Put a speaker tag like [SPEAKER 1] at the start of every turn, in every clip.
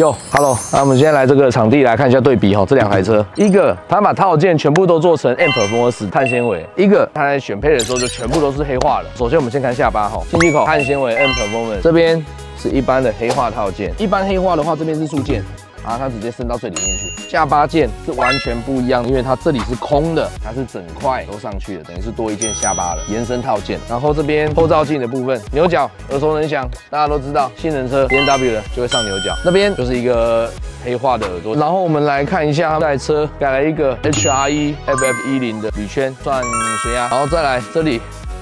[SPEAKER 1] 哟，Hello，那我们今天来这个场地来看一下对比哈，这两台车，一个它把套件全部都做成 M Performance 碳纤维，一个它在选配的时候就全部都是黑化了。首先我们先看下巴哈，进气口碳纤维 M Performance 这边是一般的黑化套件，一般黑化的话这边是铸件。啊，它直接伸到最里面去。下巴件是完全不一样，因为它这里是空的，它是整块都上去了，等于是多一件下巴了，延伸套件。然后这边后照镜的部分，牛角耳熟能详，大家都知道，性能车 B N W 的就会上牛角。那边就是一个黑化的耳朵。然后我们来看一下这台车改了一个 H R E F F 一零的铝圈转悬压，然后再来这里，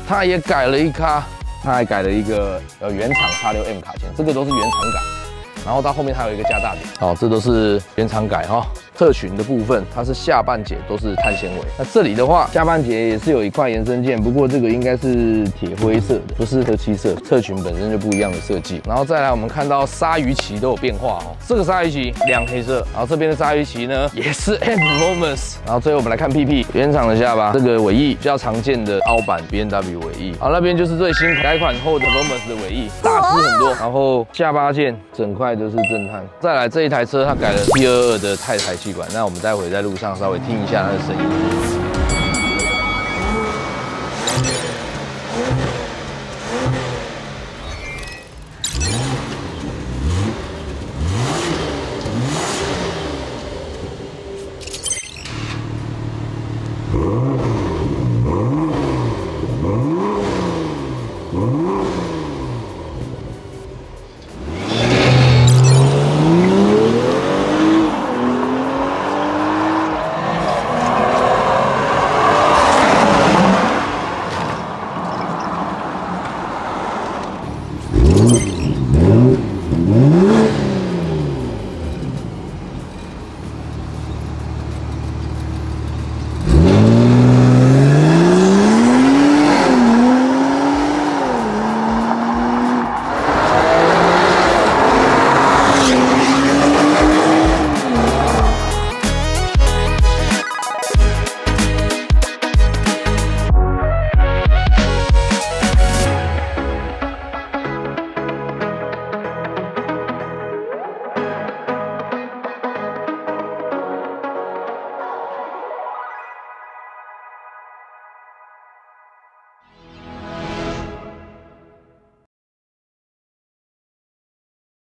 [SPEAKER 1] 它也改了一卡，它还改了一个呃原厂叉六 M 卡钳，这个都是原厂改。然后到后面还有一个加大点，好，这都是原厂改哈。侧裙的部分，它是下半截都是碳纤维。那这里的话，下半截也是有一块延伸件，不过这个应该是铁灰色的，不是特漆色。侧裙本身就不一样的设计。然后再来，我们看到鲨鱼鳍都有变化哦。这个鲨鱼鳍亮黑色，然后这边的鲨鱼鳍呢也是 M r o m a n s。然后最后我们来看屁屁，原厂的下巴，这个尾翼比较常见的凹版 B N W 尾翼。好，那边就是最新改款后的 r o m a n s 的尾翼，大只很多。然后下巴件整块都是震撼。再来这一台车，它改了 P 二二的钛台那我们待会在路上稍微听一下它的声音。